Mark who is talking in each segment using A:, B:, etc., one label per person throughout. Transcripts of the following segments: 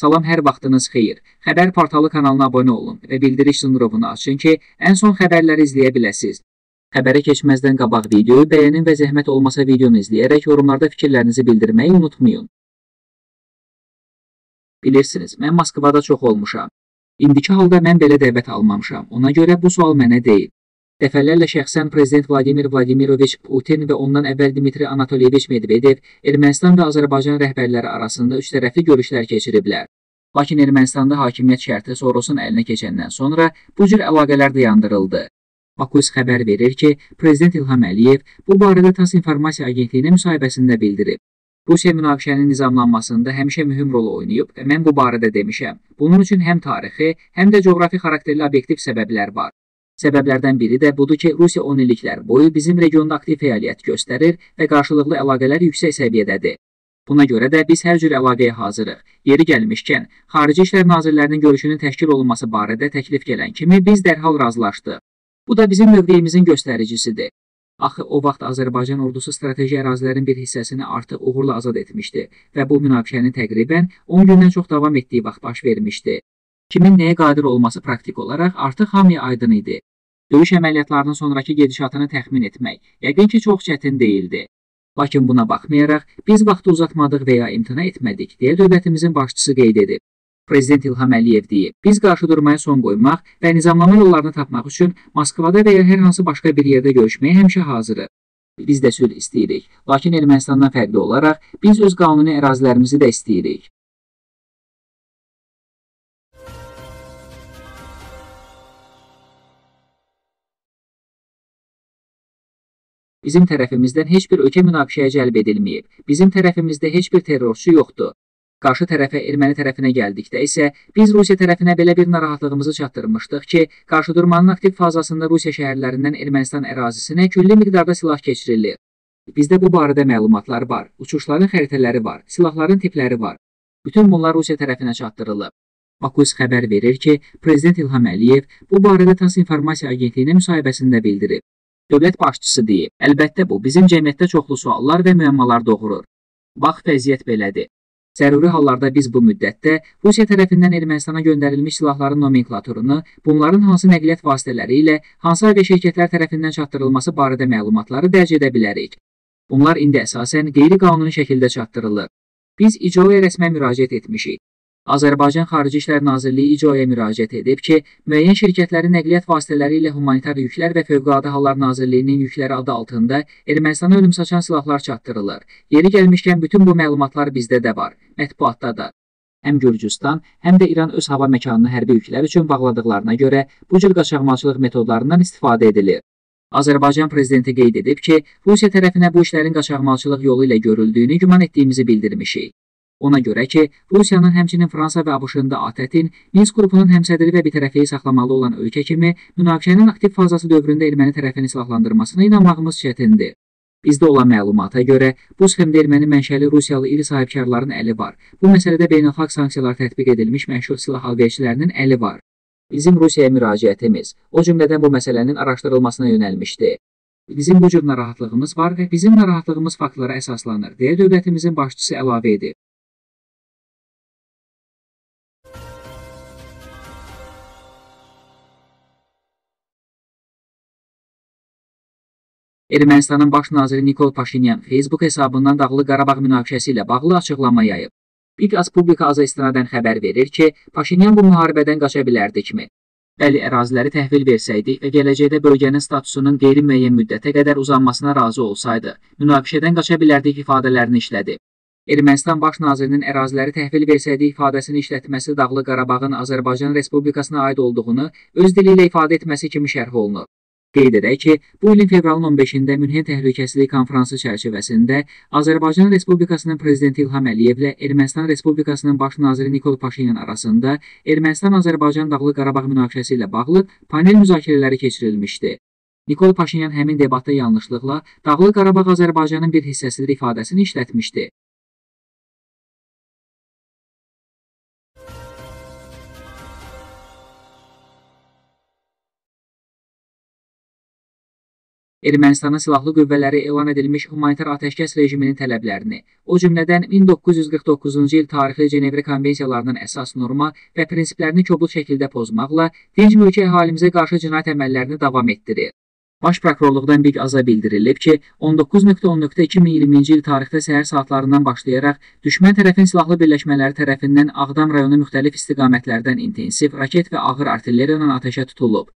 A: Salam, hər vaxtınız xeyir. Xəbər portalı kanalına abunə olun və bildiriş zınqrovunu açın ki, ən son xəbərləri izləyə biləsiniz. Xəbərə keçməzdən qabaq videoyu bəyənin və zəhmət olmasa videonu izləyərək yorumlarda fikirlərinizi bildirməyi unutmayın. Bilirsiniz, mən Moskvada çox olmuşam. İndiki halda mən belə dəvət almamışam. Ona görə bu sual mənə deyil. Dəfələrlə şəxsən prezident Vladimir Vladimiroviç Putin və ondan əvvəl Dmitri Anatoliyevich Medvedev Ermənistan və Azərbaycan rəhbərləri arasında üçtərəfli görüşlər keçiriblər. Lakin Ermənistanda hakimiyyət şərti Sorosun əlinə keçəndən sonra bu cür əlaqələr dayandırıldı. Bakus xəbər verir ki, prezident İlham Əliyev bu barədə TASS informasiya agentliyinə müsahibəsində bildirib. Rusiya münaqişənin nizamlanmasında həmişə mühüm rol oynayıb və mən bu barədə demişəm. Bunun üçün həm tarixi, həm də coğrafi xarakterli obyektiv səbəblər var. Səbəblərdən biri də budur ki, Rusiya 10 illiklər boyu bizim regionda aktiv fəaliyyət göstərir və qarşılıqlı əlaqələr yüksək səviyyədədir. Buna görə də biz hər cür əlaqəyə hazırıq. Yeri gəlmişkən, Xarici İşlər Nazirlərinin görüşünün təşkil olunması barədə təklif gələn kimi biz dərhal razılaşdıq. Bu da bizim mövqeyimizin göstəricisidir. Axı o vaxt Azərbaycan ordusu strateji ərazilərin bir hissəsini artıq uğurla azad etmişdi və bu münaqişənin təqribən 10 gündən çox davam etdiyi vaxt baş vermişdi. Kimin nəyə qadir olması praktik olaraq artıq hamıya aydın idi. Döyüş əməliyyatlarının sonrakı gedişatını təxmin etmək yəqin ki, çox çətin değildi. Lakin buna baxmayaraq biz vaxtı uzatmadıq və ya imtina etmədik, deyə dövlətimizin başçısı qeyd edib. Prezident İlham Əliyev deyib, biz qarşı durmaya son qoymaq və nizamlama yollarını tapmaq üçün Moskvada və ya hər hansı başqa bir yerdə görüşməyə həmişə hazırıq. Biz də sülh istəyirik, lakin Ermənistandan fərqli olaraq biz öz qanuni ərazilərimizi də istəyirik. Bizim tərəfimizdən heç bir ölkə münaqişəyə cəlb edilməyib. Bizim tərəfimizdə heç bir terrorçu yoxdur. Qarşı tərəfə erməni tərəfinə gəldikdə isə biz Rusiya tərəfinə belə bir narahatlığımızı çatdırmışdıq ki, qarşıdurmanın aktiv fazasında Rusiya şəhərlərindən Ermənistan ərazisinə külli miqdarda silah keçirilir. Bizdə bu barədə məlumatlar var, uçuşların xəritələri var, silahların tipləri var. Bütün bunlar Rusiya tərəfinə çatdırılıb. Bakus xəbər verir ki, Prezident İlham Əliyev bu barədə TASS informasiya agentliyinə müsahibəsində bildirib. Dövlət başçısı deyib, əlbəttə bu bizim cəmiyyətdə çoxlu suallar və müəmmalar doğurur. Bax, vəziyyət belədir. Zəruri hallarda biz bu müddətdə Rusiya tərəfindən Ermənistana göndərilmiş silahların nomenklaturunu, bunların hansı nəqliyyat vasitələri ilə hansı aviya şirkətlər tərəfindən çatdırılması barədə məlumatları dərc edə bilərik. Bunlar indi əsasən qeyri-qanuni şəkildə çatdırılır. Biz icraya rəsmən müraciət etmişik. Azərbaycan Xarici İşlər Nazirliyi icraya müraciət edib ki, müəyyən şirkətlərin nəqliyyat vasitələri ilə humanitar yüklər və Fövqəladə Hallar Nazirliyinin yükləri adı altında Ermənistana ölüm saçan silahlar çatdırılır. Yeri gəlmişkən bütün bu məlumatlar bizdə də var, mətbuatda da. Həm Gürcüstan, həm də İran öz hava məkanını hərbi yüklər üçün bağladıqlarına görə bu cür qaçaqmalçılıq metodlarından istifadə edilir. Azərbaycan prezidenti qeyd edib ki, Rusiya tərəfinə bu işlərin qaçaqmalçılıq yolu ilə görüldüyünü güman etdiyimizi bildirmişik. Ona görə ki, Rusiyanın həmçinin Fransa və ABŞ-ın da ATƏT-in Minsk qrupunun həmsədri və bitərəfliyi saxlamalı olan ölkə kimi münaqişənin aktiv fazası dövründə erməni tərəfini silahlandırmasına inanmağımız çətindir. Bizdə olan məlumata görə bu sxemdə erməni mənşəli Rusiyalı iri sahibkarların əli var. Bu məsələdə beynəlxalq sanksiyalar tətbiq edilmiş məşhur silah alverçilərinin əli var. Bizim Rusiyaya müraciətimiz, o cümlədən bu məsələnin araşdırılmasına yönəlmişdi. Bizim bu cür narahatlığımız var və bizim narahatlığımız faktlara əsaslanır, deyə dövlətimizin başçısı əlavə edib. Ermənistanın baş naziri Nikol Paşinyan Facebook hesabından Dağlıq Qarabağ münaqişəsi ilə bağlı açıqlama yayıb. Big Az Publika aza istinadən xəbər verir ki, Paşinyan bu müharibədən qaça bilərdikmi? Bəli, əraziləri təhvil versəydik və gələcəkdə bölgənin statusunun qeyri-müəyyən müddətə qədər uzanmasına razı olsaydı, münaqişədən qaça bilərdik ifadələrini işlədi. Ermənistan baş nazirinin əraziləri təhvil versəydik ifadəsini işlətməsi Dağlıq Qarabağın Azərbaycan Respublikasına aid olduğunu öz dili ilə ifadə etməsi kimi şərh olunur. Qeyd edək ki, bu ilin fevralın 15-də Münhen Təhlükəsizlik Konfransı çərçivəsində Azərbaycan Respublikasının prezidenti İlham Əliyevlə Ermənistan Respublikasının baş naziri Nikol Paşinyan arasında Ermənistan-Azərbaycan Dağlıq Qarabağ münaqişəsi ilə bağlı panel müzakirələri keçirilmişdi. Nikol Paşinyan həmin debatda yanlışlıqla Dağlıq Qarabağ Azərbaycanın bir hissəsidir ifadəsini işlətmişdi. Ermənistanın silahlı qüvvələri elan edilmiş humanitar atəşkəs rejiminin tələblərini, o cümlədən 1949-cu il tarixli Cenevre konvensiyalarının əsas norma və prinsiplərini kobud şəkildə pozmaqla dinc mülki əhalimizə qarşı cinayət əməllərini davam etdirir. Baş prokurorluqdan bir aza bildirilib ki, 19.10.2020-ci il tarixdə səhər saatlarından başlayaraq düşmən tərəfin silahlı birləşmələri tərəfindən Ağdam rayonu müxtəlif istiqamətlərdən intensiv raket və ağır artilleriya ilə atəşə tutulub.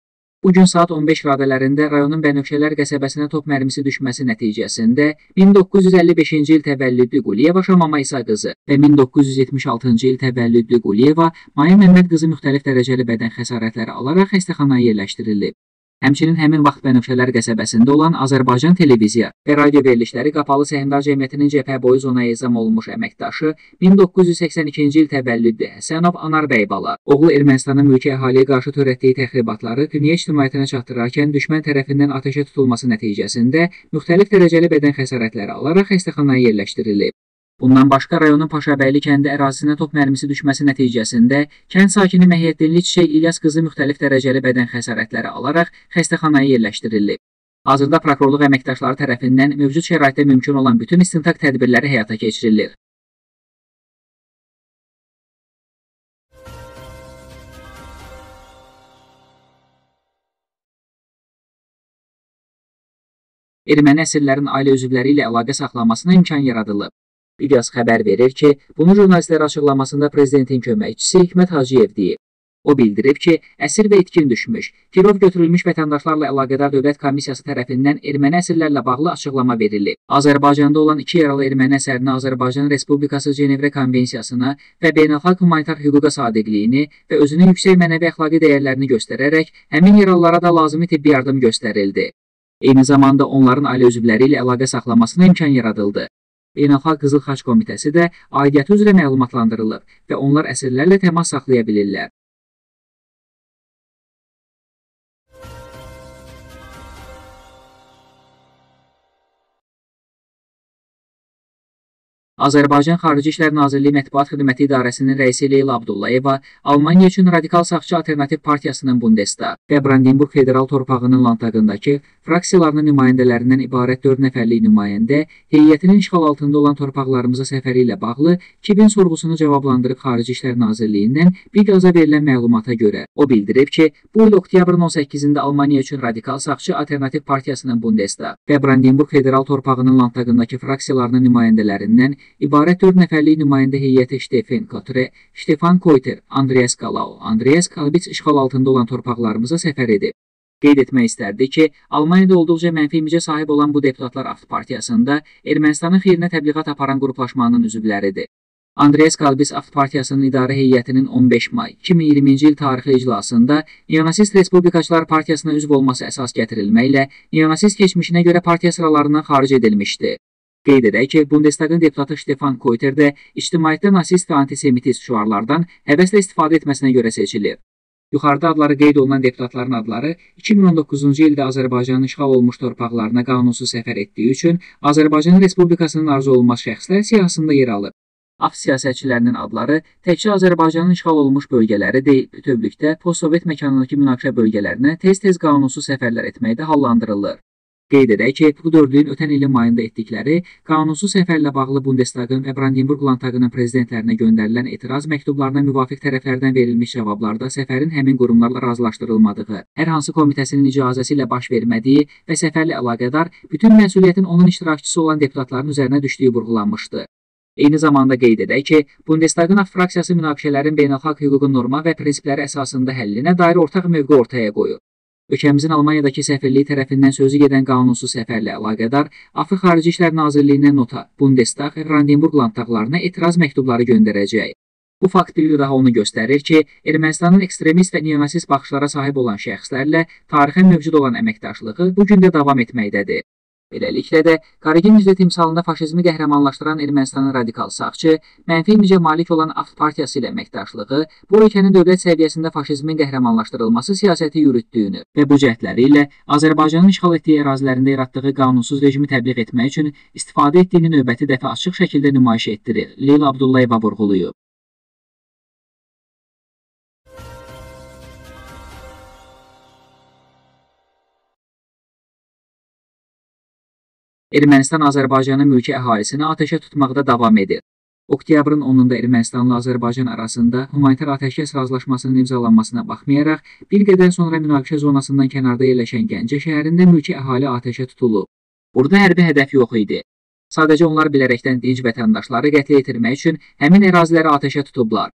A: Bu gün saat 15 radələrində rayonun Bənövşələr qəsəbəsinə top mərmisi düşməsi nəticəsində 1955-ci il təvəllüdlü Quliyeva Şamama İsa qızı və 1976-cı il təvəllüdlü Quliyeva Maya Məmməd qızı müxtəlif dərəcəli bədən xəsarətləri alaraq xəstəxanaya yerləşdirilib. Həmçinin həmin vaxt Bənövşələr qəsəbəsində olan Azərbaycan televiziya və radio verilişləri Qapalı Səhmdar Cəmiyyətinin cəbhə boyu zonaya ezam olunmuş əməkdaşı 1982-ci il təvəllüdlü Həsənov Anar Bəybala oğlu Ermənistanın mülki əhaliyə qarşı törətdiyi təxribatları dünya ictimaiyyətinə çatdırarkən düşmən tərəfindən atəşə tutulması nəticəsində müxtəlif dərəcəli bədən xəsarətləri alaraq xəstəxanaya yerləşdirilib. Bundan başqa rayonun Paşabəyli kəndi ərazisinə top mərmisi düşməsi nəticəsində kənd sakini Məhiyyəddinli Çiçək İlyas qızı müxtəlif dərəcəli bədən xəsarətləri alaraq xəstəxanaya yerləşdirilib. Hazırda prokurorluq əməkdaşları tərəfindən mövcud şəraitdə mümkün olan bütün istintaq tədbirləri həyata keçirilir. Erməni əsirlərin ailə üzvləri ilə əlaqə saxlamasına imkan yaradılıb. İlyas xəbər verir ki, bunu jurnalistlərə açıqlamasında prezidentin köməkçisi Hikmət Hacıyev deyib. O bildirib ki, əsir və itkin düşmüş, girov götürülmüş vətəndaşlarla əlaqədar dövlət komissiyası tərəfindən erməni əsirlərlə bağlı açıqlama verilib. Azərbaycanda olan iki yaralı erməni əsərini Azərbaycan Respublikası Cenevre konvensiyasına və beynəlxalq humanitar hüquqa sadiqliyini və özünün yüksək mənəvi əxlaqi dəyərlərini göstərərək həmin yaralılara da lazımi tibbi yardım göstərildi. Eyni zamanda onların ailə üzvləri ilə əlaqə saxlamasına imkan yaradıldı. Beynəlxalq Qızıl Xaç Komitəsi də aidiyyəti üzrə məlumatlandırılıb və onlar əsirlərlə təmas saxlaya bilirlər. Azərbaycan Xarici İşlər Nazirliyi Mətbuat Xidməti İdarəsinin rəisi Leyla Abdullayeva Almaniya üçün Radikal Sağçı Alternativ Partiyasının Bundestag və Brandenburg Federal torpağının Landtagındakı fraksiyalarının nümayəndələrindən ibarət 4 nəfərlik nümayəndə heyətinin işğal altında olan torpaqlarımıza səfəri ilə bağlı Kibin sorğusunu cavablandırıb Xarici İşlər Nazirliyindən bir qaza verilən məlumata görə. O bildirib ki, bu il oktyabrın 18-də Almaniya üçün Radikal Sağçı Alternativ Partiyasının Bundestag və Brandenburg Federal torpağının Landtagındakı fraksiyalarının nümayəndələrindən ibarət 4 nəfərlik nümayəndə heyəti Stefan Kotre, Stefan Koyter, Andreas Galau, Andreas Kalbits işğal altında olan torpaqlarımıza səfər edib. Qeyd etmək istərdi ki, Almaniyada olduqca mənfi imicə sahib olan bu deputatlar Akt Partiyasında Ermənistanın xeyrinə təbliğat aparan qruplaşmanın üzvləridir. Andreas Kalbis Akt Partiyasının idarə heyətinin 15 may 2020-ci il tarixli iclasında Neonasist Respublikaçılar Partiyasına üzv olması əsas gətirilməklə neonasist keçmişinə görə partiya sıralarından xaric edilmişdi. Qeyd edək ki, Bundestagın deputatı Stefan Koyter də ictimaiyyətdə nasist və antisemitist şüarlardan həvəslə istifadə etməsinə görə seçilir. Yuxarıda adları qeyd olunan deputatların adları 2019-cu ildə Azərbaycanın işğal olmuş torpaqlarına qanunsuz səfər etdiyi üçün Azərbaycan Respublikasının arzu olunmaz şəxslər siyahısında yer alıb. Af siyasətçilərinin adları təkcə Azərbaycanın işğal olunmuş bölgələri deyil, bütövlükdə postsovet məkanındakı münaqişə bölgələrinə tez-tez qanunsuz səfərlər etməkdə hallandırılır. Qeyd edək ki, bu dördlüyün ötən ilin mayında etdikləri qanunsuz səfərlə bağlı Bundestagın və Brandenburg Landtagının prezidentlərinə göndərilən etiraz məktublarına müvafiq tərəflərdən verilmiş cavablarda səfərin həmin qurumlarla razılaşdırılmadığı, hər hansı komitəsinin icazəsi ilə baş vermədiyi və səfərlə əlaqədar bütün məsuliyyətin onun iştirakçısı olan deputatların üzərinə düşdüyü vurğulanmışdı. Eyni zamanda qeyd edək ki, Bundestagın fraksiyası münaqişələrin beynəlxalq hüququn norma və prinsipləri əsasında həllinə dair ortaq mövqe ortaya qoyub. Ölkəmizin Almaniyadakı səfirliyi tərəfindən sözü gedən qanunsuz səfərlə əlaqədar AFR Xarici İşlər Nazirliyinə nota, Bundestag və Brandenburg landtaqlarına etiraz məktubları göndərəcək. Bu fakt bir daha onu göstərir ki, Ermənistanın ekstremist və neonasist baxışlara sahib olan şəxslərlə tarixən mövcud olan əməkdaşlığı bu gün də davam etməkdədir. Beləliklə də Qaragin üzrə timsalında faşizmi qəhrəmanlaşdıran Ermənistanın radikal sağçı, mənfi imicə malik olan Akt partiyası ilə əməkdaşlığı bu ölkənin dövlət səviyyəsində faşizmin qəhrəmanlaşdırılması siyasəti yürütdüyünü və bu cəhdləri ilə Azərbaycanın işğal etdiyi ərazilərində yaratdığı qanunsuz rejimi təbliğ etmək üçün istifadə etdiyini növbəti dəfə açıq şəkildə nümayiş etdirir. Leyla Abdullayeva vurğulayıb. Ermənistan Azərbaycanın mülki əhalisini atəşə tutmaqda davam edir. Oktyabrın 10-da Ermənistanla Azərbaycan arasında humanitar atəşkəs razılaşmasının imzalanmasına baxmayaraq, bir qədər sonra münaqişə zonasından kənarda yerləşən Gəncə şəhərində mülki əhali atəşə tutulub. Burada hərbi hədəf yox idi. Sadəcə onlar bilərəkdən dinc vətəndaşları qətlə yetirmək üçün həmin əraziləri atəşə tutublar.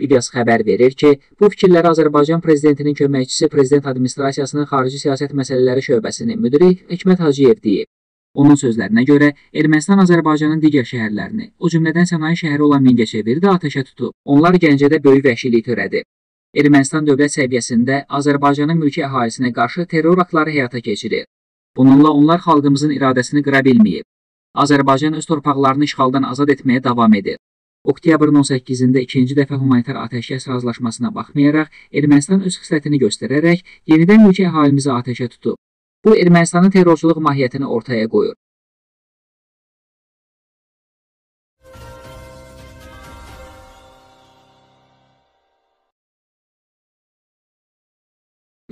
A: İBS xəbər verir ki, bu fikirləri Azərbaycan prezidentinin köməkçisi Prezident Administrasiyasının Xarici Siyasət Məsələləri şöbəsinin müdiri Hikmət Hacıyev deyib. Onun sözlərinə görə Ermənistan Azərbaycanın digər şəhərlərini, o cümlədən sənaye şəhəri olan Mingəçeviri də atəşə tutub. Onlar Gəncədə böyük vəhşilik törədib. Ermənistan dövlət səviyyəsində Azərbaycanın mülki əhalisinə qarşı terror aktları həyata keçirir. Bununla onlar xalqımızın iradəsini qıra bilməyib. Azərbaycan öz torpaqlarını işğaldan azad etməyə davam edir. Oktyabrın 18-də ikinci dəfə humanitar atəşkəs razılaşmasına baxmayaraq, Ermənistan öz xislətini göstərərək yenidən mülki əhalimizi atəşə tutub. Bu Ermənistanın terrorçuluq mahiyyətini ortaya qoyur.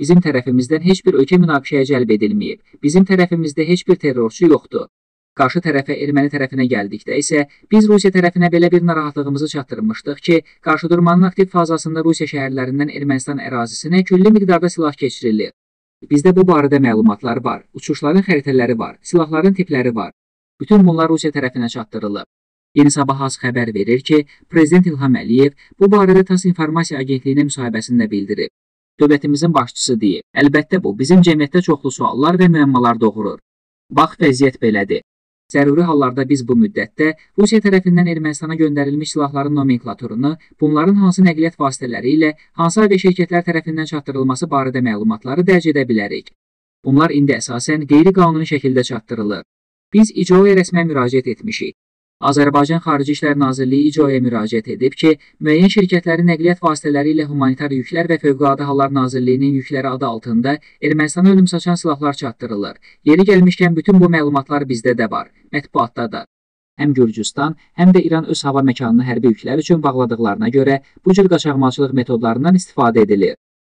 A: Bizim tərəfimizdən heç bir ölkə münaqişəyə cəlb edilməyib. Bizim tərəfimizdə heç bir terrorçu yoxdur. Qarşı tərəfə erməni tərəfinə gəldikdə isə biz Rusiya tərəfinə belə bir narahatlığımızı çatdırmışdıq ki, qarşıdurmanın aktiv fazasında Rusiya şəhərlərindən Ermənistan ərazisinə külli miqdarda silah keçirilir. Bizdə bu barədə məlumatlar var, uçuşların xəritələri var, silahların tipləri var. Bütün bunlar Rusiya tərəfinə çatdırılıb. Yeni Sabah az xəbər verir ki, Prezident İlham Əliyev bu barədə TASS İnformasiya Agentliyinə müsahibəsində bildirib. Dövlətimizin başçısı deyib, əlbəttə bu, bizim cəmiyyətdə çoxlu suallar və müəmmalar doğurur. Bax, vəziyyət belədir. Zəruri hallarda biz bu müddətdə Rusiya tərəfindən Ermənistana göndərilmiş silahların nomenklaturunu, bunların hansı nəqliyyat vasitələri ilə hansı aviaşirkətlər tərəfindən çatdırılması barədə məlumatları dərc edə bilərik. Bunlar indi əsasən qeyri-qanuni şəkildə çatdırılır. Biz icraya rəsmən müraciət etmişik. Azərbaycan Xarici İşlər Nazirliyi icraya müraciət edib ki, müəyyən şirkətlərin nəqliyyat vasitələri ilə humanitar yüklər və Fövqəladə Hallar Nazirliyinin yükləri adı altında Ermənistana ölüm saçan silahlar çatdırılır. Yeri gəlmişkən bütün bu məlumatlar bizdə də var, mətbuatda da. Həm Gürcüstan, həm də İran öz hava məkanını hərbi yüklər üçün bağladıqlarına görə bu cür qaçaqmalçılıq metodlarından istifadə edilir.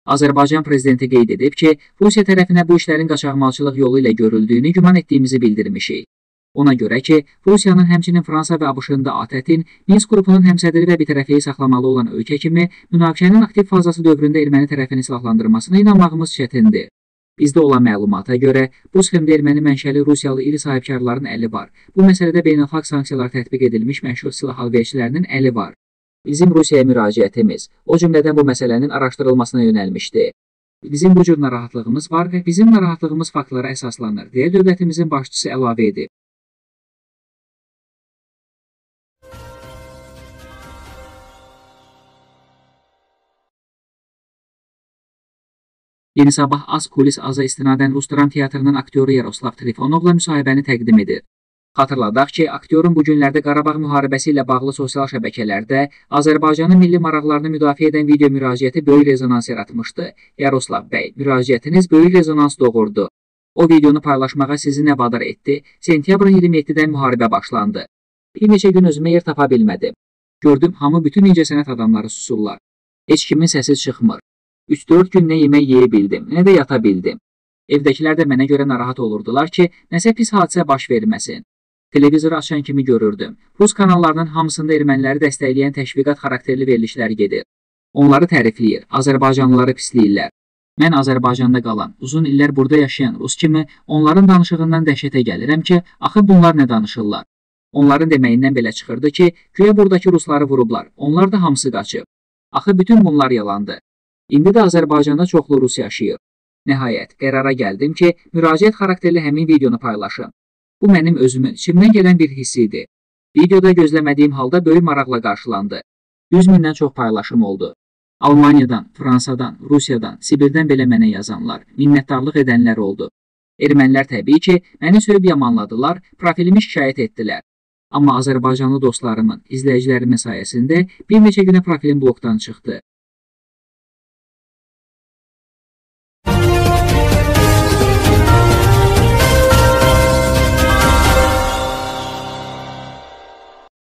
A: Azərbaycan prezidenti qeyd edib ki, Rusiya tərəfinə bu işlərin qaçaqmalçılıq yolu ilə görüldüyünü güman etdiyimizi bildirmişik. Ona görə ki, Rusiyanın həmçinin Fransa və ABŞ-ın da ATƏT-in Minsk qrupunun həmsədri və bitərəfliyi saxlamalı olan ölkə kimi münaqişənin aktiv fazası dövründə erməni tərəfini silahlandırmasına inanmağımız çətindir. Bizdə olan məlumata görə, bu sxemdə erməni mənşəli Rusiyalı iri sahibkarların əli var. Bu məsələdə beynəlxalq sanksiyalar tətbiq edilmiş məşhur silah alverçilərinin əli var. Bizim Rusiyaya müraciətimiz, o cümlədən bu məsələnin araşdırılmasına yönəlmişdi. Bizim bu cür narahatlığımız var və bizim narahatlığımız faktlara əsaslanır, deyə dövlətimizin başçısı əlavə edib. Yeni Sabah az kulis aza istinadən Rus dram teatrının aktyoru Yaroslav Trifonovla müsahibəni təqdim edir. Xatırladaq ki, aktyorun bu günlərdə Qarabağ müharibəsi ilə bağlı sosial şəbəkələrdə Azərbaycanın milli maraqlarını müdafiə edən video müraciəti böyük rezonans yaratmışdı. Yaroslav bəy, müraciətiniz böyük rezonans doğurdu. O videonu paylaşmağa sizi nə vadar etdi? Sentyabrın 27-dən müharibə başlandı. Bir neçə gün özümə yer tapa bilmədim. Gördüm, hamı bütün incəsənət adamları susurlar. Heç kimin səsi çıxmır. 3-4 gün nə yemək yeyə bildim, nə də yata bildim. Evdəkilər də mənə görə narahat olurdular ki, nəsə pis hadisə baş verməsin. Televizoru açan kimi görürdüm. Rus kanallarının hamısında erməniləri dəstəkləyən təşviqat xarakterli verilişlər gedir. Onları tərifləyir, Azərbaycanlıları pisləyirlər. Mən Azərbaycanda qalan, uzun illər burada yaşayan rus kimi onların danışığından dəhşətə gəlirəm ki, axı bunlar nə danışırlar? Onların deməyindən belə çıxırdı ki, güya buradakı rusları vurublar, onlar da hamısı qaçıb. Axı bütün bunlar yalandı. İndi də Azərbaycanda çoxlu rus yaşayır. Nəhayət, qərara gəldim ki, müraciət xarakterli həmin videonu paylaşım. Bu mənim özümün içimdən gələn bir hiss idi. Videoda gözləmədiyim halda böyük maraqla qarşılandı. 100 mindən çox paylaşım oldu. Almaniyadan, Fransadan, Rusiyadan, Sibirdən belə mənə yazanlar, minnətdarlıq edənlər oldu. Ermənilər təbii ki, məni söyüb yamanladılar, profilimi şikayət etdilər. Amma Azərbaycanlı dostlarımın, izləyicilərimin sayəsində bir neçə günə profilim blokdan çıxdı.